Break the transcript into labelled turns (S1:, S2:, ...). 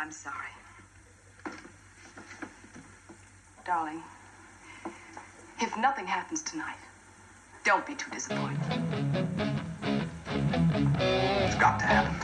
S1: I'm sorry. Darling, if nothing happens tonight, don't be too disappointed.
S2: It's got to happen.